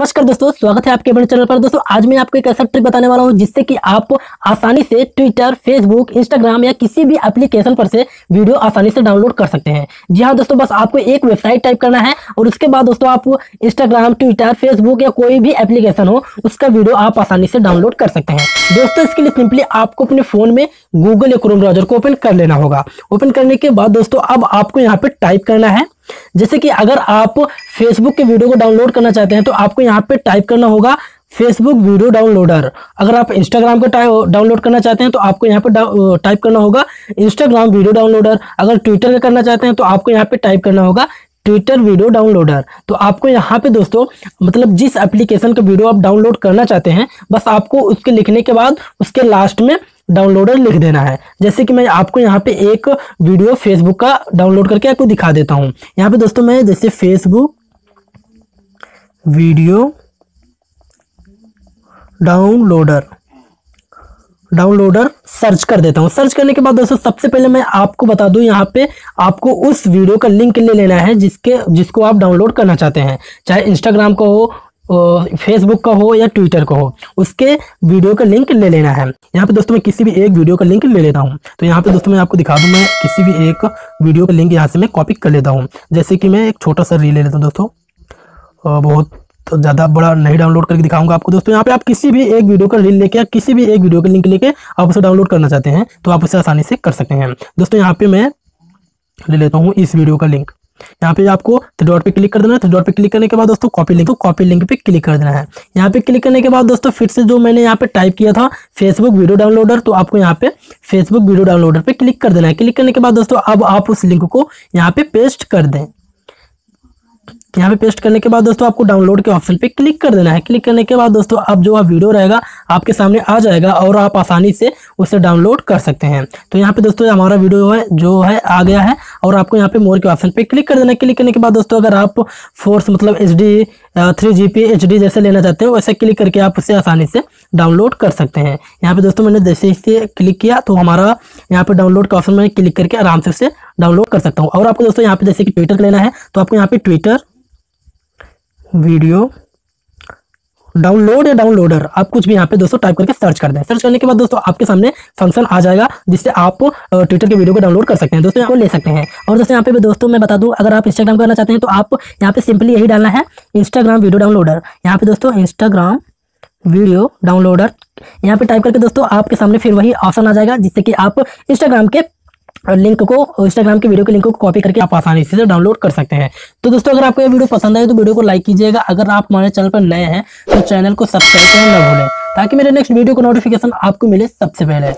नमस्कार दोस्तों, स्वागत है आपके बड़े चैनल पर। दोस्तों, आज मैं आपको एक ऐसा ट्रिक बताने वाला हूँ, जिससे कि आप आसानी से ट्विटर फेसबुक इंस्टाग्राम या किसी भी एप्लीकेशन पर से वीडियो आसानी से डाउनलोड कर सकते हैं। जी हाँ दोस्तों, बस आपको एक वेबसाइट टाइप करना है और उसके बाद दोस्तों आप इंस्टाग्राम ट्विटर फेसबुक या कोई भी एप्लीकेशन हो, उसका वीडियो आप आसानी से डाउनलोड कर सकते हैं। दोस्तों, इसके लिए सिंपली आपको अपने फ़ोन में गूगल या क्रोम ब्राउज़र को ओपन कर लेना होगा। ओपन करने के बाद दोस्तों, अब आपको यहाँ पे टाइप करना है। जैसे कि अगर आप फेसबुक के वीडियो को डाउनलोड करना चाहते हैं तो आपको यहाँ पे टाइप करना होगा फेसबुक वीडियो डाउनलोडर अगर आप इंस्टाग्राम को डाउनलोड करना चाहते हैं तो आपको यहाँ पे टाइप करना होगा इंस्टाग्राम वीडियो डाउनलोडर अगर ट्विटर का करना चाहते हैं तो आपको यहाँ पे टाइप करना होगा ट्विटर वीडियो डाउनलोडर तो आपको यहाँ पे दोस्तों मतलब जिस एप्लीकेशन का वीडियो आप डाउनलोड करना चाहते हैं, बस आपको उसके लिखने के बाद उसके लास्ट में डाउनलोडर लिख देना है। जैसे कि मैं आपको यहाँ पे एक वीडियो फेसबुक का डाउनलोड करके आपको दिखा देता हूँ। यहाँ पे दोस्तों मैं जैसे Facebook video downloader downloader search कर देता हूँ। सर्च करने के बाद दोस्तों सबसे पहले मैं आपको बता दूँ, यहाँ पे आपको उस वीडियो का लिंक ले लेना है जिसके, जिसको आप डाउनलोड करना चाहते हैं। चाहे इंस्टाग्राम का हो फेसबुक का हो या ट्विटर का हो, उसके वीडियो का लिंक ले लेना है। यहाँ पे दोस्तों मैं किसी भी एक वीडियो का लिंक ले लेता हूँ। तो यहाँ पे दोस्तों मैं आपको दिखा दूँ, मैं किसी भी एक वीडियो का लिंक यहाँ से मैं कॉपी कर लेता हूँ। जैसे कि मैं एक छोटा सा रील ले लेता हूँ दोस्तों। बहुत तो ज़्यादा बड़ा नहीं डाउनलोड करके दिखाऊँगा आपको दोस्तों। यहाँ पे आप किसी भी एक वीडियो का रील लेके या किसी भी एक वीडियो का लिंक लेके आप उसे डाउनलोड करना चाहते हैं तो आप उसे आसानी से कर सकते हैं। दोस्तों यहाँ पे मैं ले लेता हूँ इस वीडियो का लिंक यहाँ पे आपको थ्री डॉट पे क्लिक कर देना है। थ्री डॉट पे क्लिक करने के बाद दोस्तों कॉपी लिंक कॉपी लिंक पे क्लिक कर देना है। यहाँ पे क्लिक करने के बाद दोस्तों फिर से जो मैंने यहाँ पे टाइप किया था फेसबुक वीडियो डाउनलोडर तो आपको यहाँ पे फेसबुक वीडियो डाउनलोडर पे क्लिक कर देना है। क्लिक करने के बाद दोस्तों अब आप उस लिंक को यहाँ पे पेस्ट कर दें। यहाँ पे पेस्ट करने के बाद दोस्तों आपको डाउनलोड के ऑप्शन पे क्लिक कर देना है। क्लिक करने के बाद दोस्तों अब जो वीडियो रहेगा, आपके सामने आ जाएगा और आप आसानी से उसे डाउनलोड कर सकते हैं। तो यहाँ पे दोस्तों हमारा वीडियो है, जो है, आ गया है। और आपको यहाँ पे मोर के ऑप्शन पे क्लिक कर देना। क्लिक करने के बाद दोस्तों, अगर आप फोर्स मतलब H D three G P H D जैसे लेना चाहते हैं, वैसे क्लिक करके आप उसे आसानी से डाउनलोड कर सकते हैं। यहाँ पे दोस्तों, मैंने जैसे ही क्लिक किया तो हमारा यहाँ पे डाउनलोड का ऑप्शन में क्लिक करके आराम से उसे डाउनलोड कर सकता हूँ। और आपको दोस्तों, यहाँ पे जैसे कि ट्विटर लेना है तो आपको यहाँ पे ट्विटर वीडियो डाउनलोड या डाउनलोडर, आप कुछ भी यहाँ पे दोस्तों टाइप करके सर्च कर दें। सर्च करने के बाद दोस्तों आपके सामने फ़ंक्शन आ जाएगा, जिससे आप ट्विटर के वीडियो को डाउनलोड कर सकते हैं। दोस्तों यहाँ ले सकते हैं। और दोस्तों यहाँ पे दोस्तों मैं बता दूँ, अगर आप इंस्टाग्राम करना चाहते हैं तो आप यहाँ पे सिंपली यही डालना है इंस्टाग्राम वीडियो डाउनलोडर यहाँ पे दोस्तों इंस्टाग्राम वीडियो डाउनलोडर यहाँ पे टाइप करके दोस्तों आपके सामने फिर वही ऑप्शन आ जाएगा, जिससे कि आप इंस्टाग्राम के लिंक को इंस्टाग्राम के वीडियो के लिंक को कॉपी करके आप आसानी से डाउनलोड कर सकते हैं। तो दोस्तों, अगर आपको ये वीडियो पसंद आए तो वीडियो को लाइक कीजिएगा। अगर आप हमारे चैनल पर नए हैं तो चैनल को सब्सक्राइब करना न भूलें, ताकि मेरे नेक्स्ट वीडियो को नोटिफिकेशन आपको मिले सबसे पहले।